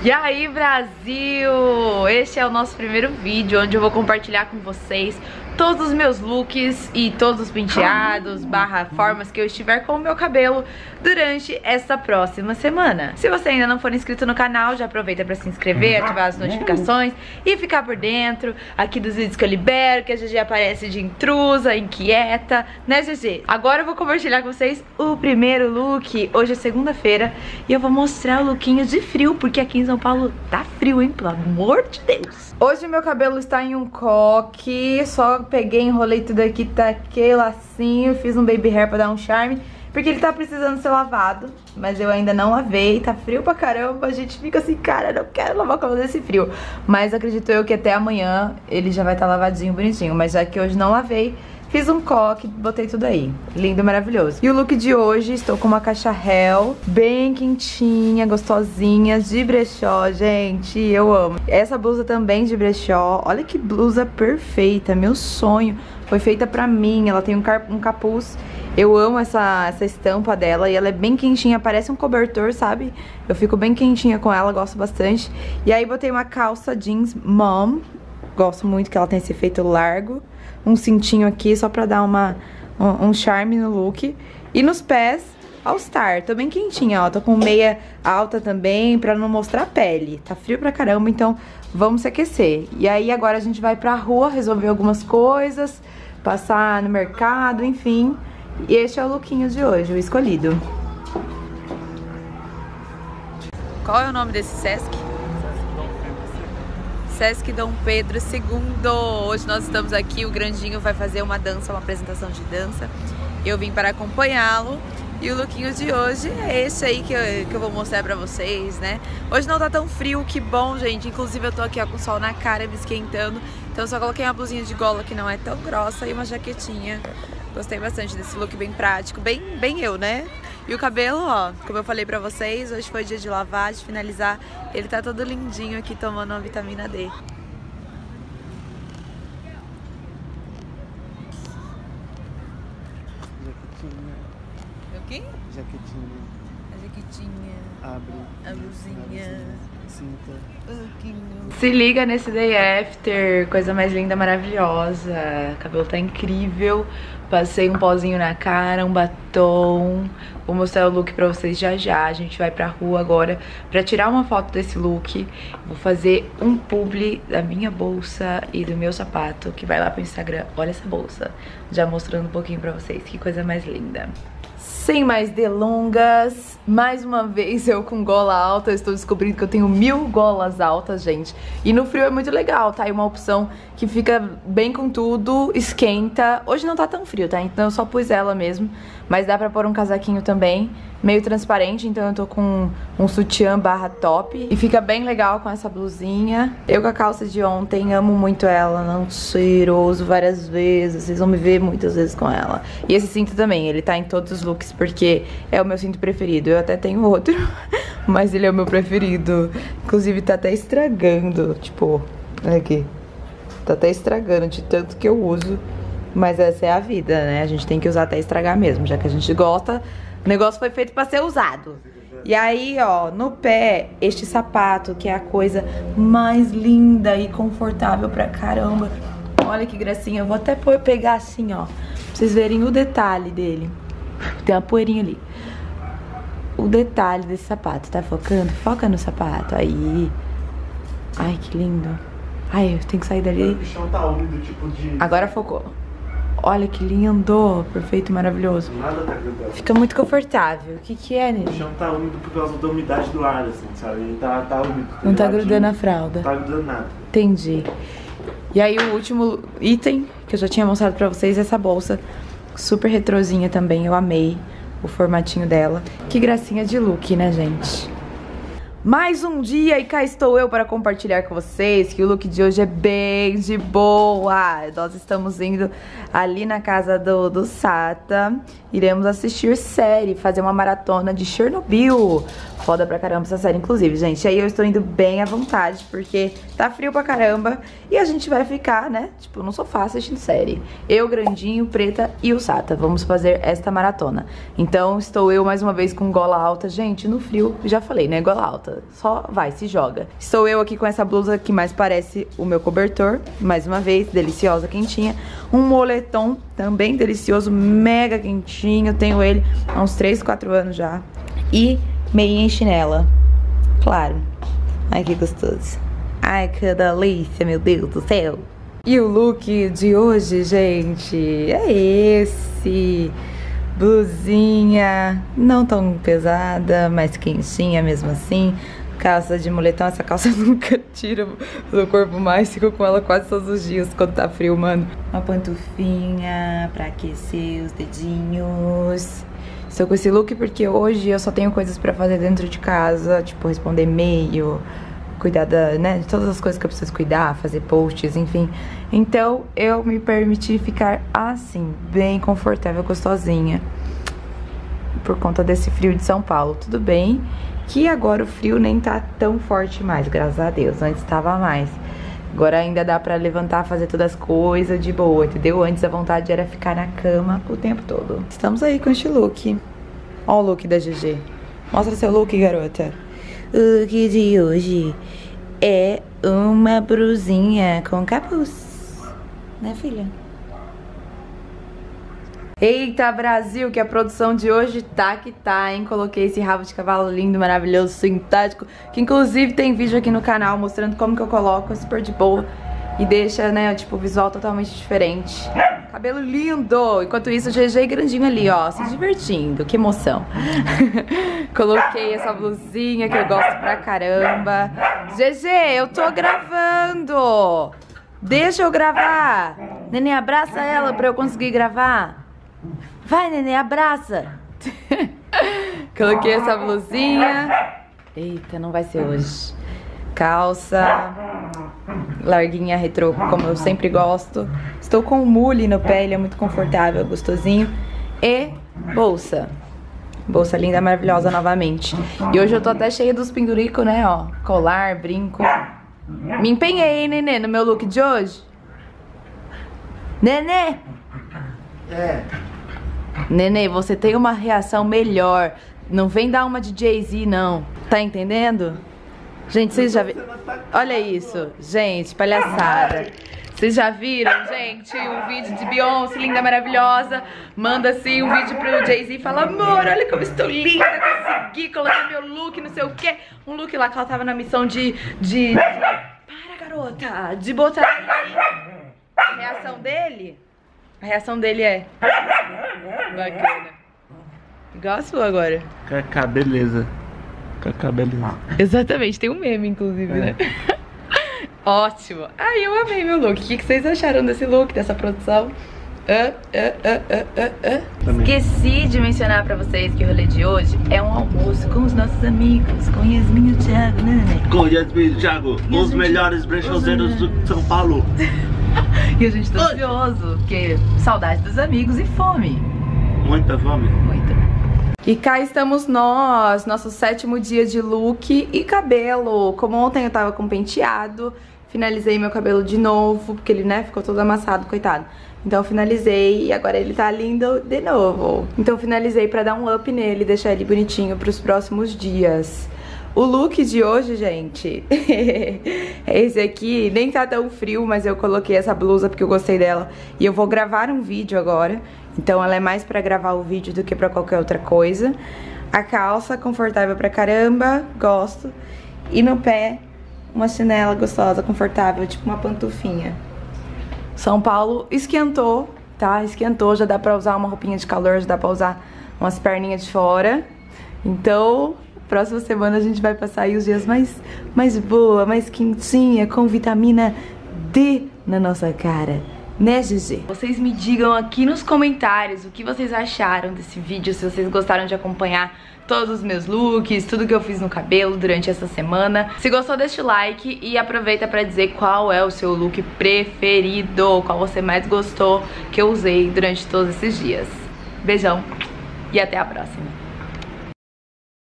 E aí Brasil, este é o nosso primeiro vídeo onde eu vou compartilhar com vocês todos os meus looks e todos os penteados, barra formas que eu estiver com o meu cabelo durante esta próxima semana. Se você ainda não for inscrito no canal, já aproveita para se inscrever, ativar as notificações e ficar por dentro aqui dos vídeos que eu libero, que a GG aparece de intrusa, inquieta, né GG? Agora eu vou compartilhar com vocês o primeiro look. Hoje é segunda-feira e eu vou mostrar o lookinho de frio, porque aqui em São Paulo tá frio, hein? Pelo amor de Deus! Hoje meu cabelo está em um coque, só peguei, enrolei tudo aqui, taquei lacinho, fiz um baby hair pra dar um charme. Porque ele tá precisando ser lavado, mas eu ainda não lavei, tá frio pra caramba, a gente fica assim, cara, não quero lavar o cabelo desse frio. Mas acredito eu que até amanhã ele já vai estar tá lavadinho, bonitinho, mas já que hoje não lavei, Fiz um coque, botei tudo aí. Lindo, maravilhoso. E o look de hoje, estou com uma caixa Hell, bem quentinha, gostosinha, de brechó, gente, eu amo. Essa blusa também de brechó, olha que blusa perfeita, meu sonho. Foi feita pra mim, ela tem um, um capuz eu amo essa, essa estampa dela e ela é bem quentinha, parece um cobertor, sabe? Eu fico bem quentinha com ela, gosto bastante. E aí botei uma calça jeans mom, gosto muito que ela tem esse efeito largo. Um cintinho aqui só pra dar uma, um, um charme no look. E nos pés, All Star, tô bem quentinha, ó, tô com meia alta também pra não mostrar a pele. Tá frio pra caramba, então vamos se aquecer. E aí agora a gente vai pra rua resolver algumas coisas, passar no mercado, enfim... E este é o lookinho de hoje, o escolhido. Qual é o nome desse Sesc? Sesc Dom Pedro II. Hoje nós estamos aqui, o Grandinho vai fazer uma dança, uma apresentação de dança. Eu vim para acompanhá-lo. E o lookinho de hoje é esse aí que eu, que eu vou mostrar pra vocês, né? Hoje não tá tão frio, que bom, gente. Inclusive eu tô aqui ó, com o sol na cara, me esquentando. Então eu só coloquei uma blusinha de gola que não é tão grossa e uma jaquetinha Gostei bastante desse look bem prático, bem, bem eu, né? E o cabelo, ó, como eu falei pra vocês, hoje foi dia de lavar, de finalizar. Ele tá todo lindinho aqui tomando uma vitamina D. Jaquetinha. O quê? Jaquetinha. Jaquetinha. Abre. A blusinha. Cinta. Se liga nesse day after, coisa mais linda, maravilhosa. O cabelo tá incrível. Passei um pozinho na cara, um batom. Vou mostrar o look pra vocês já já. A gente vai pra rua agora pra tirar uma foto desse look. Vou fazer um publi da minha bolsa e do meu sapato, que vai lá pro Instagram. Olha essa bolsa. Já mostrando um pouquinho pra vocês. Que coisa mais linda. Sem mais delongas, mais uma vez eu com gola alta, estou descobrindo que eu tenho mil golas altas, gente. E no frio é muito legal, tá? É uma opção que fica bem com tudo, esquenta. Hoje não tá tão frio, tá? Então eu só pus ela mesmo, mas dá pra pôr um casaquinho também meio transparente, então eu tô com um sutiã barra top. E fica bem legal com essa blusinha. Eu com a calça de ontem, amo muito ela, não cheiroso várias vezes. Vocês vão me ver muitas vezes com ela. E esse cinto também, ele tá em todos os looks porque é o meu cinto preferido. Eu até tenho outro, mas ele é o meu preferido. Inclusive tá até estragando, tipo, olha aqui. Tá até estragando de tanto que eu uso. Mas essa é a vida, né? A gente tem que usar até estragar mesmo, já que a gente gosta o negócio foi feito para ser usado. E aí, ó, no pé, este sapato, que é a coisa mais linda e confortável pra caramba. Olha que gracinha. Eu vou até pegar assim, ó, pra vocês verem o detalhe dele. Tem uma poeirinha ali. O detalhe desse sapato, tá focando? Foca no sapato. Aí. Ai, que lindo. Ai, eu tenho que sair dali. O chão tá úmido, tipo de... Agora focou. Olha que lindo, perfeito, maravilhoso. Nada tá grudando. Fica muito confortável. O que que é, O chão tá úmido por causa da umidade do ar, assim, sabe? Ele tá, tá úmido. Não tá grudando a fralda. Não tá grudando nada. Entendi. E aí o último item que eu já tinha mostrado pra vocês é essa bolsa super retrozinha também. Eu amei o formatinho dela. Que gracinha de look, né, gente? Mais um dia e cá estou eu para compartilhar com vocês que o look de hoje é bem de boa. Nós estamos indo ali na casa do, do Sata. Iremos assistir série, fazer uma maratona de Chernobyl. Foda pra caramba essa série, inclusive, gente. Aí eu estou indo bem à vontade, porque tá frio pra caramba. E a gente vai ficar, né, tipo, no sofá assistindo série. Eu, Grandinho, Preta e o Sata. Vamos fazer esta maratona. Então estou eu mais uma vez com gola alta. Gente, no frio, já falei, né, gola alta. Só vai, se joga. Estou eu aqui com essa blusa que mais parece o meu cobertor, mais uma vez, deliciosa, quentinha. Um moletom também delicioso, mega quentinho, tenho ele há uns 3, 4 anos já. E meia em chinela, claro. Ai, que gostoso. Ai, que delícia, meu Deus do céu. E o look de hoje, gente, é esse. Blusinha, não tão pesada, mas quentinha mesmo assim. Calça de moletom, essa calça nunca tira do corpo mais, fico com ela quase todos os dias quando tá frio, mano. Uma pantufinha pra aquecer os dedinhos. Estou com esse look porque hoje eu só tenho coisas pra fazer dentro de casa, tipo responder e-mail, cuidar da, né, de todas as coisas que eu preciso cuidar, fazer posts, enfim. Então eu me permiti ficar assim, bem confortável, gostosinha. Por conta desse frio de São Paulo. Tudo bem que agora o frio nem tá tão forte mais, graças a Deus. Antes tava mais. Agora ainda dá pra levantar, fazer todas as coisas de boa, entendeu? Antes a vontade era ficar na cama o tempo todo. Estamos aí com este look. Ó o look da GG. Mostra seu look, garota. O look de hoje é uma brusinha com capuz. Né, filha? Eita, Brasil, que a produção de hoje tá que tá, hein? Coloquei esse rabo de cavalo lindo, maravilhoso, sintético, que inclusive tem vídeo aqui no canal mostrando como que eu coloco, super de boa. E deixa, né, tipo, o visual totalmente diferente. Cabelo lindo! Enquanto isso, o GG grandinho ali, ó, se divertindo. Que emoção. Coloquei essa blusinha que eu gosto pra caramba. GG, eu tô gravando! Deixa eu gravar! Neném, abraça ela pra eu conseguir gravar. Vai, neném, abraça! Coloquei essa blusinha. Eita, não vai ser hoje. Calça larguinha retrô, como eu sempre gosto. Estou com o mule no pé, ele é muito confortável, gostosinho. E bolsa. Bolsa linda, maravilhosa novamente. E hoje eu tô até cheia dos penduricos, né, ó. Colar, brinco. Me empenhei, hein, Nenê, no meu look de hoje. Nenê! É. Nenê, você tem uma reação melhor. Não vem dar uma de Jay-Z, não. Tá entendendo? Gente, vocês já viram? Olha isso. Gente, palhaçada. Vocês já viram, gente, um vídeo de Beyoncé, linda, maravilhosa. Manda assim um vídeo pro Jay-Z e fala: Amor, olha como estou linda, consegui, coloquei meu look, não sei o quê. Um look lá que ela tava na missão de. de, de... Para, garota! De botar. A reação dele. A reação dele é. Bacana. Igual a sua agora. Cacá, beleza. Cacá, beleza. Exatamente, tem um meme, inclusive, né? Ótimo. Ai, eu amei meu look. O que que vocês acharam desse look, dessa produção? Ah, ah. Também. Esqueci de mencionar pra vocês que o rolê de hoje é um almoço com os nossos amigos, com Yasmin e o Thiago, né? Com Yasmin e Thiago, E os gente- melhores brechozeiros do São Paulo. E a gente tá ansioso, porque saudade dos amigos e fome. Muita fome. Muita. E cá estamos nós, nosso sétimo dia de look e cabelo. Como ontem eu tava com penteado, finalizei meu cabelo de novo, porque ele, né, ficou todo amassado, coitado. Então finalizei e agora ele tá lindo de novo. Então finalizei pra dar um up nele, deixar ele bonitinho pros próximos dias. O look de hoje, gente, esse aqui. Nem tá tão frio, mas eu coloquei essa blusa porque eu gostei dela. E eu vou gravar um vídeo agora. Então ela é mais pra gravar o vídeo do que pra qualquer outra coisa. A calça, confortável pra caramba, gosto. E no pé, uma chinela gostosa, confortável, tipo uma pantufinha. São Paulo esquentou, tá? Esquentou, já dá pra usar uma roupinha de calor, já dá pra usar umas perninhas de fora. Então, próxima semana a gente vai passar aí os dias mais, mais boa, mais quentinha, com vitamina D na nossa cara. Né, GG? Vocês me digam aqui nos comentários o que vocês acharam desse vídeo, se vocês gostaram de acompanhar todos os meus looks, tudo que eu fiz no cabelo durante essa semana. Se gostou, deixa o like e aproveita pra dizer qual é o seu look preferido, qual você mais gostou que eu usei durante todos esses dias. Beijão e até a próxima.